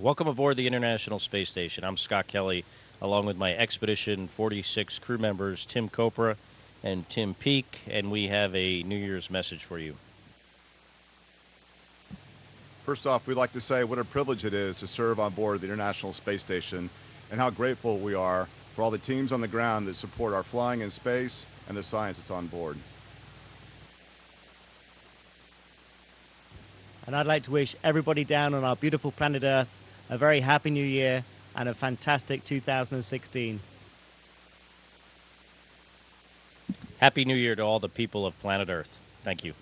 Welcome aboard the International Space Station. I'm Scott Kelly, along with my Expedition 46 crew members, Tim Kopra and Tim Peake, and we have a New Year's message for you. First off, we'd like to say what a privilege it is to serve on board the International Space Station and how grateful we are for all the teams on the ground that support our flying in space and the science that's on board. And I'd like to wish everybody down on our beautiful planet Earth a very happy new year and a fantastic 2016. Happy New Year to all the people of planet Earth. Thank you.